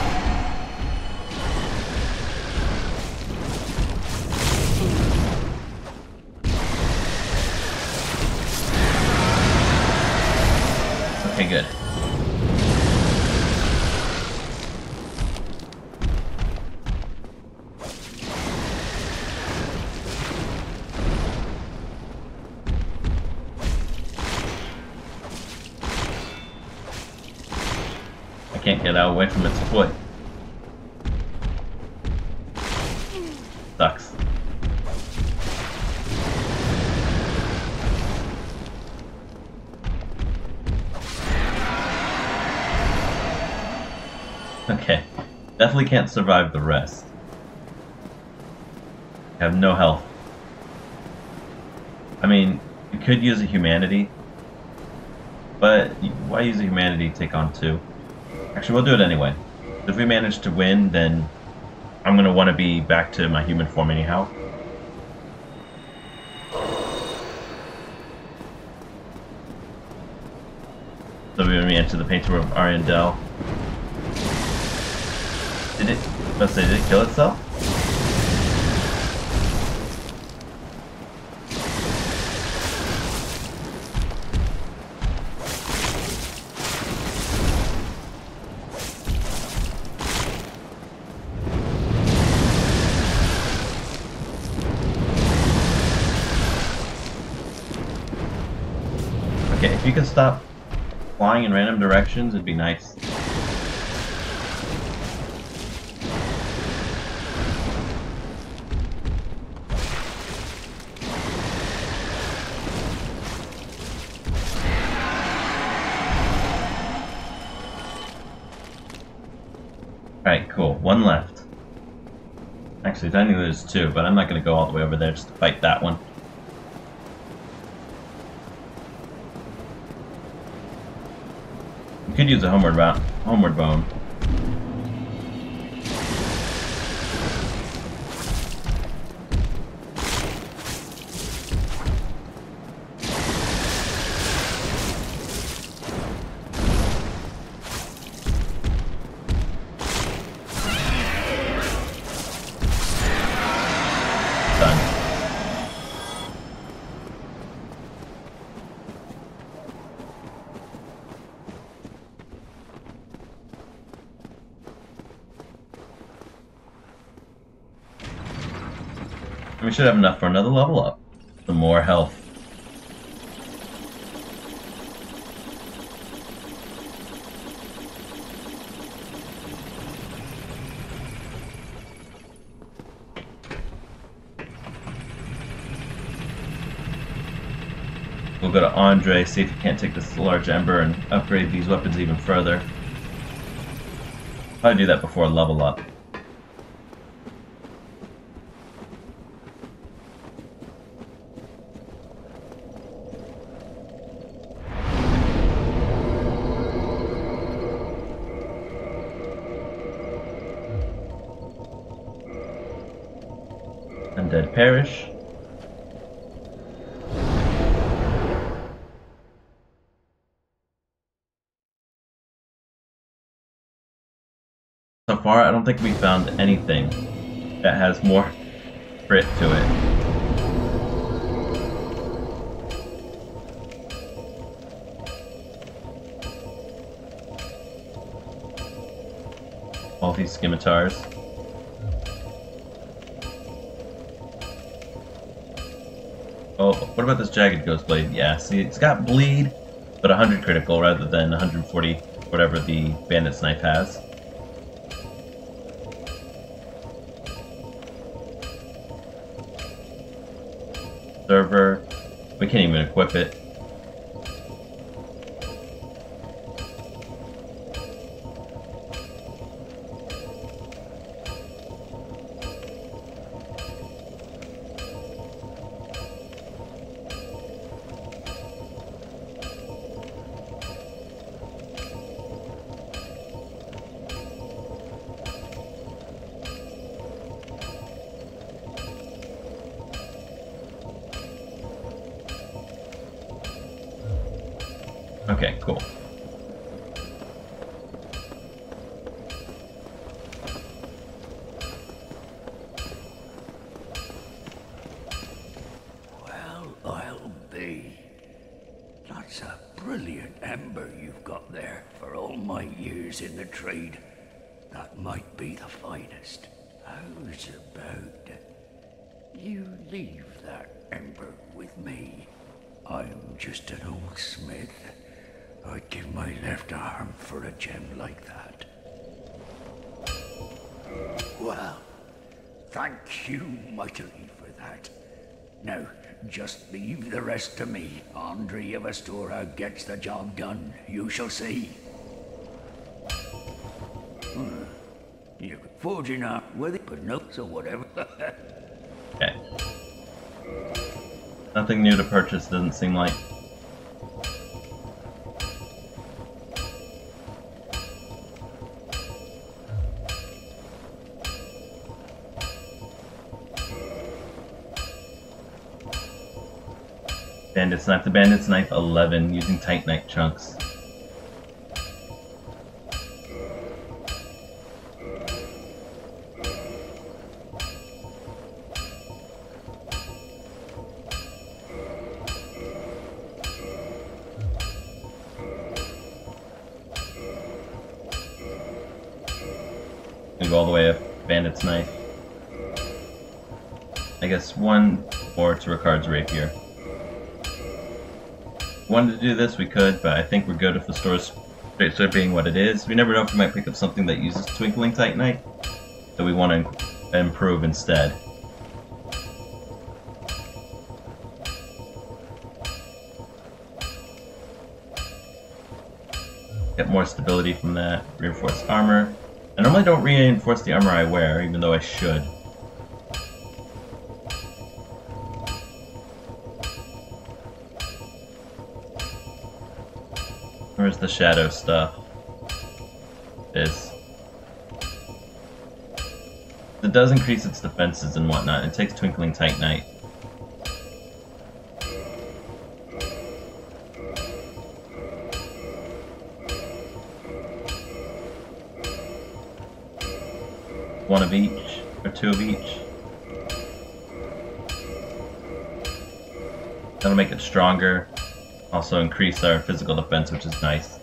A: Definitely can't survive the rest. I have no health. I mean, you could use a humanity, but why use a humanity to take on two? Actually, we'll do it anyway. If we manage to win, then I'm gonna want to be back to my human form anyhow. So we enter the painter of Ariandel. Let's say, did it kill itself? Okay, if you could stop flying in random directions, it'd be nice. Actually, I think there's two, but I'm not going to go all the way over there just to fight that one. You could use a homeward homeward bone. Should have enough for another level up. Some more health. We'll go to Andre, see if he can't take this large ember and upgrade these weapons even further. Probably do that before level up. Don't think we found anything that has more crit to it. All these scimitars. Oh, what about this Jagged Ghost Blade? Yeah, see, it's got bleed, but 100 critical rather than 140, whatever the Bandit's Knife has. Server. We can't even equip it.
D: In the trade. That might be the finest. How's about you leave that ember with me? I'm just an old smith. I'd give my left arm for a gem like that. Well, Thank you mightily for that. Now, just leave the rest to me. Andre of Astora gets the job done. You shall see. You could forging out with it, but no, so whatever.
A: Okay. Nothing new to purchase, doesn't seem like. Bandit's Knife. The Bandit's Knife 11 using Titanite chunks. Rapier. Wanted to do this, we could, but I think we're good with the store's straight being what it is. We never know if we might pick up something that uses Twinkling Titanite, that we want to improve instead. Get more stability from that. Reinforced armor. I normally don't reinforce the armor I wear, even though I should. Where's the shadow stuff? This. It does increase its defenses and whatnot. It takes Twinkling Titanite. One of each, or two of each. That'll make it stronger. Also increase our physical defense, which is nice.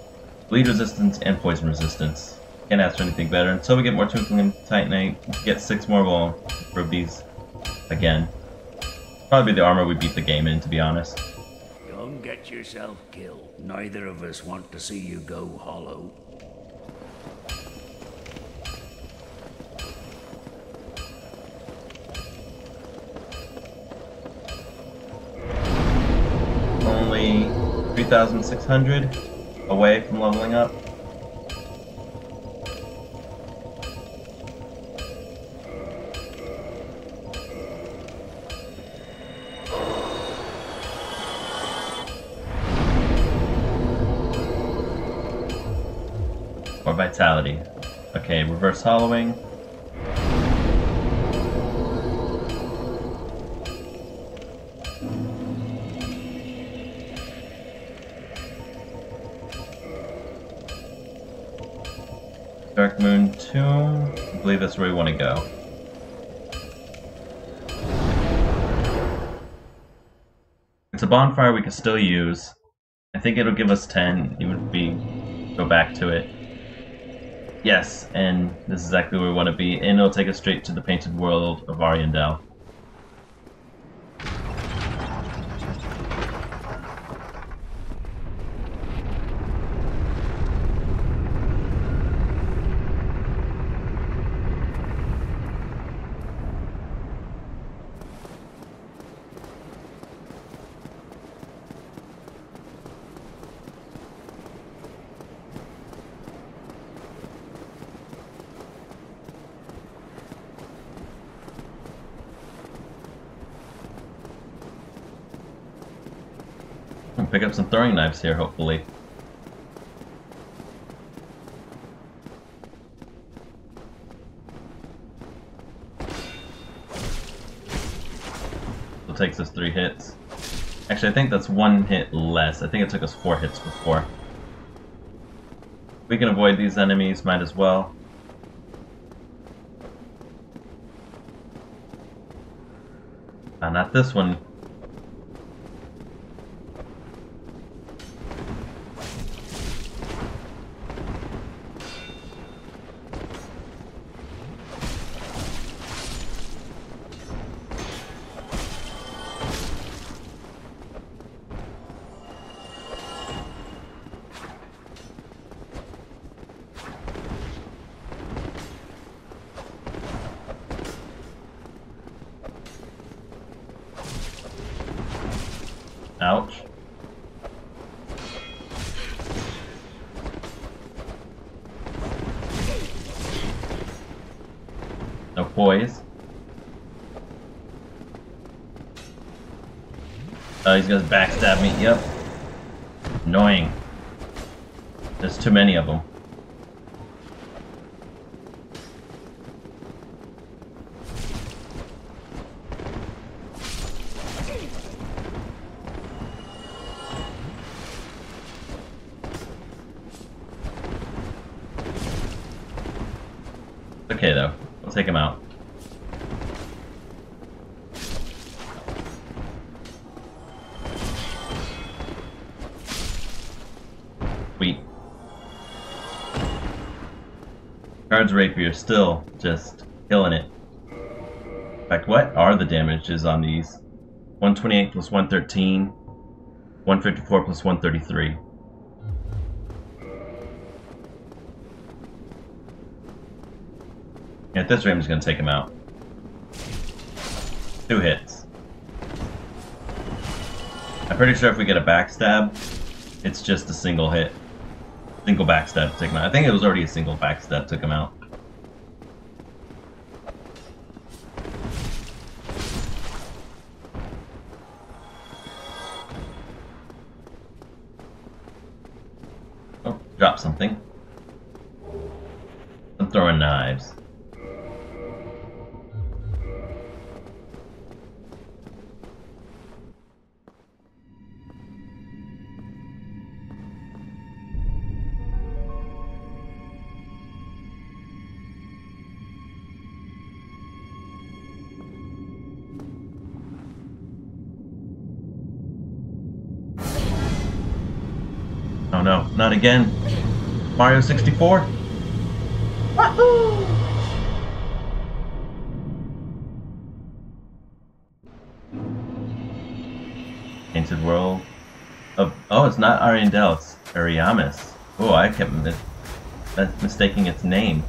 A: Bleed resistance and poison resistance. Can't ask for anything better. Until we get more Twinkling Titanite, get six more, we'll improve these again. Probably the armor we beat the game in, to be honest.
D: Don't get yourself killed. Neither of us want to see you go hollow.
A: 3,600 away from leveling up. Or vitality. Okay, reverse hollowing. That's where we want to go. It's a bonfire we can still use. I think it'll give us 10, even if we go back to it. Yes, and this is exactly where we want to be, and it'll take us straight to the painted world of Ariandel. Throwing knives here, hopefully. It takes us three hits. Actually, I think that's one hit less. I think it took us four hits before. We can avoid these enemies, might as well. Uh, not this one. Oh, he's gonna backstab me. Yep. Annoying. There's too many of them. Rapier still just killing it. In fact, what are the damages on these? 128 plus 113, 154 plus 133. At this rate, I'm just gonna take him out. Two hits. I'm pretty sure if we get a backstab, it's just a single hit. Single backstab to take him out. I think it was already a single backstab took him out. Again. Mario 64? Wahoo! Painted World. Oh, it's not Ariandel, it's Ariamis. Oh, I kept uh, mistaking its name.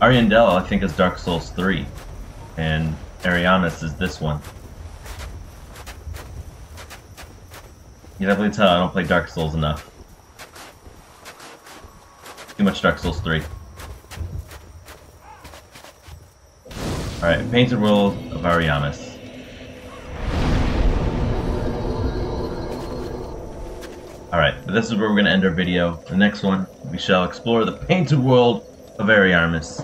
A: Ariandel, I think, is Dark Souls 3. And Ariamis is this one. You definitely tell I don't play Dark Souls enough. Too much Dark Souls 3. Alright, Painted World of Ariamis. Alright, but this is where we're going to end our video. The next one, we shall explore the Painted World of Ariamis.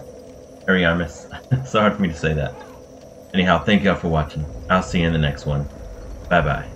A: Ariamis. so hard for me to say that. Anyhow, thank y'all for watching. I'll see you in the next one. Bye-bye.